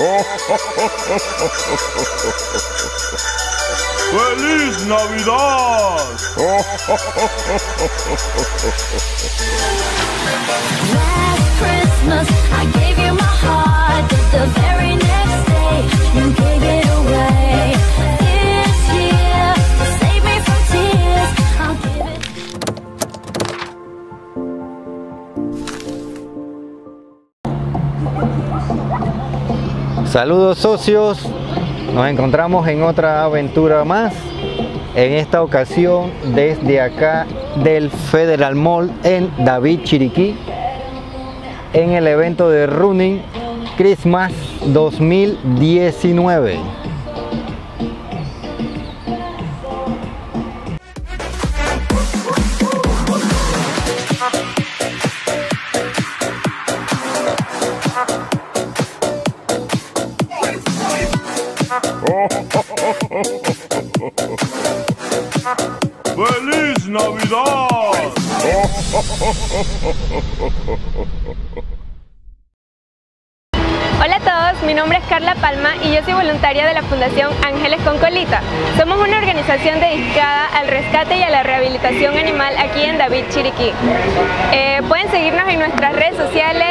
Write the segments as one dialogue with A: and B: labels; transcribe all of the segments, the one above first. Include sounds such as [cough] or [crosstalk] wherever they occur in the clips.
A: ¡Feliz Navidad!
B: Last Christmas, I gave you my heart, but the very next day, you gave it away.
C: Saludos socios, nos encontramos en otra aventura más, en esta ocasión desde acá del Federal Mall en David Chiriquí, en el evento de Running Christmas 2019. [laughs]
A: ¡Feliz Navidad!
D: Hola a todos, mi nombre es Carla Palma y yo soy voluntaria de la Fundación Ángeles con Colita. Somos una organización dedicada al rescate y a la rehabilitación animal aquí en David Chiriquí. Eh, pueden seguirnos en nuestras redes sociales,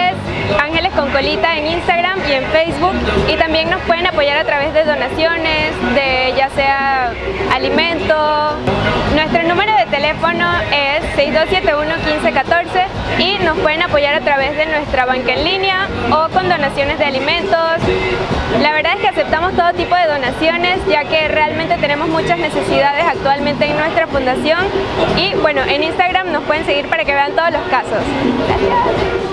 D: Con Colita en Instagram y en Facebook y también nos pueden apoyar a través de donaciones, de ya sea alimento. Nuestro número de teléfono es 6271-1514 y nos pueden apoyar a través de nuestra banca en línea o con donaciones de alimentos. La verdad es que aceptamos todo tipo de donaciones ya que realmente tenemos muchas necesidades actualmente en nuestra fundación y bueno, en Instagram nos pueden seguir para que vean todos los casos. Gracias.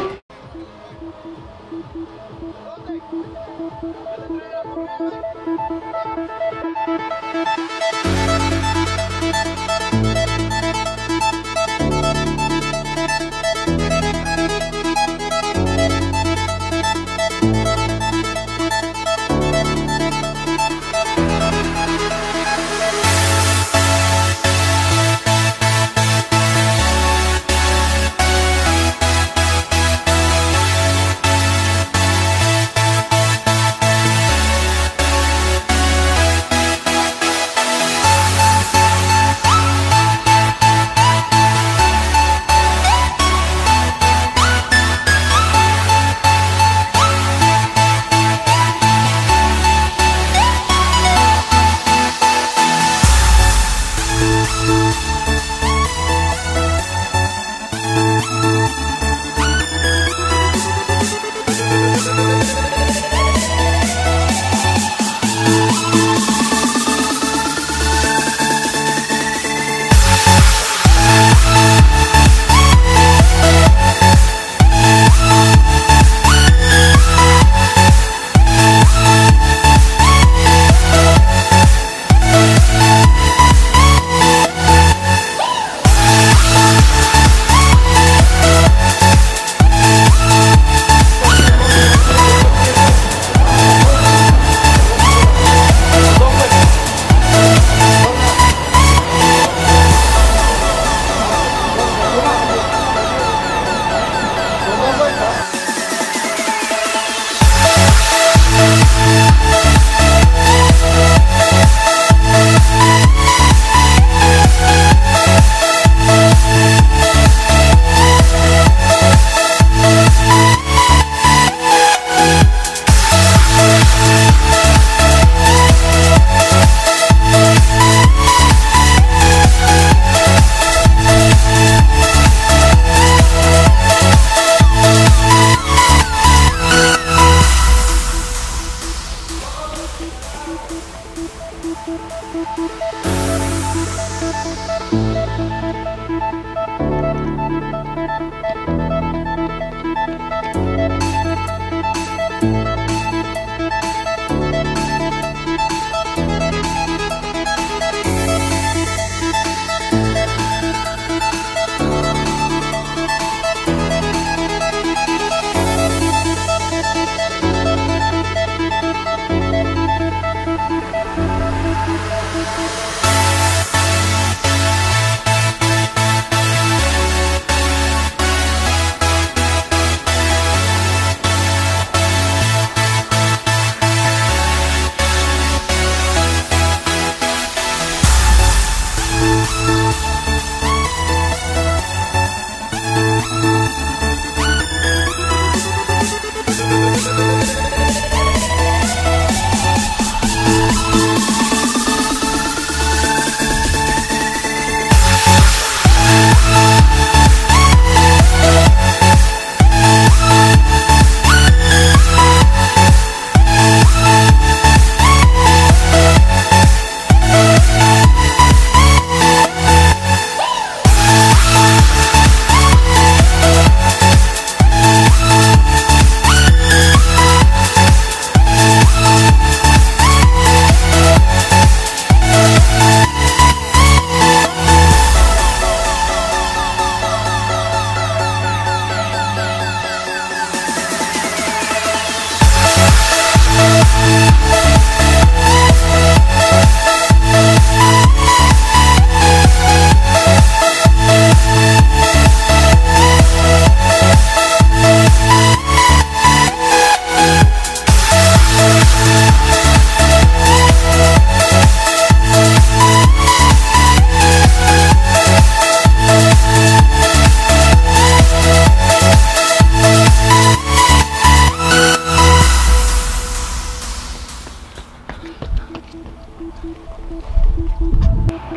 A: Thank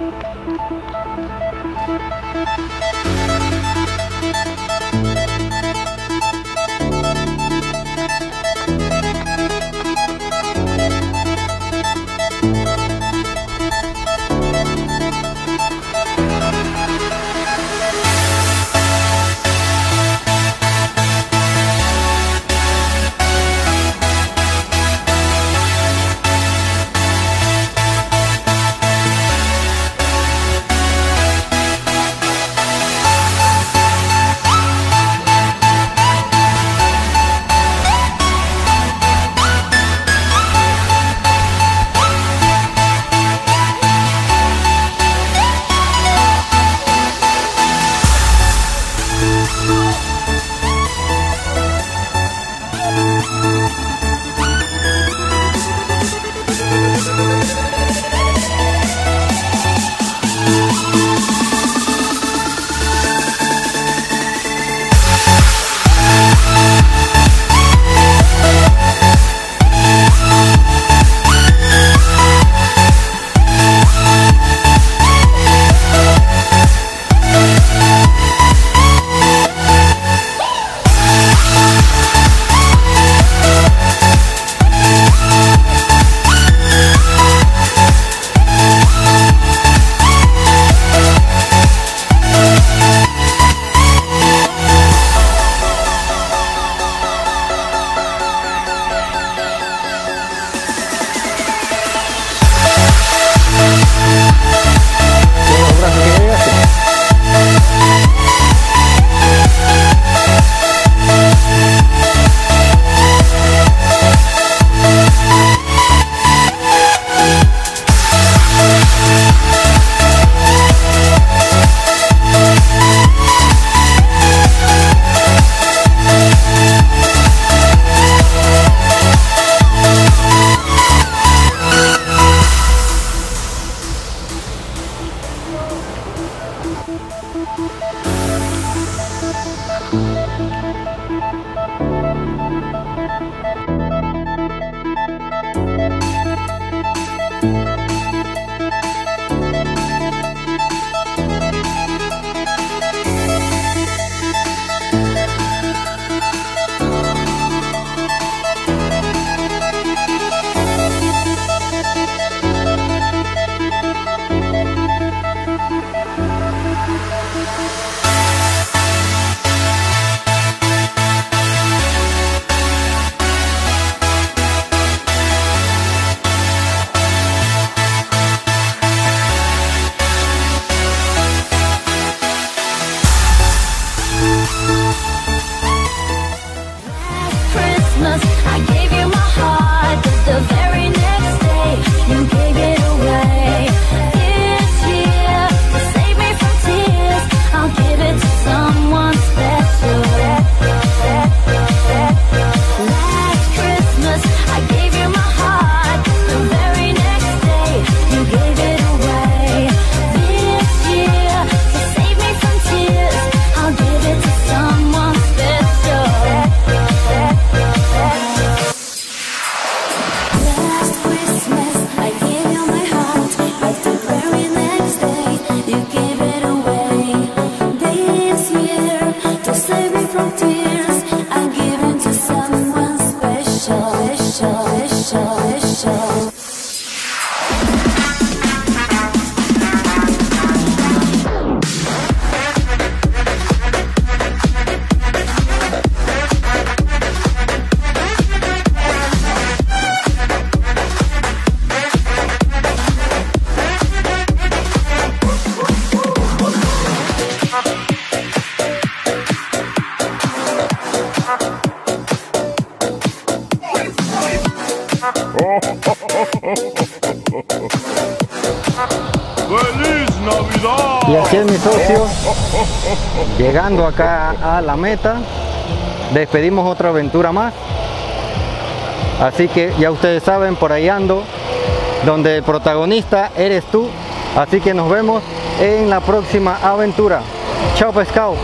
A: you. show, this show, this show.
C: Y así es mis socios, llegando acá a la meta, despedimos otra aventura más. Así que ya ustedes saben, por ahí ando, donde el protagonista eres tú. Así que nos vemos en la próxima aventura. Chao pescado.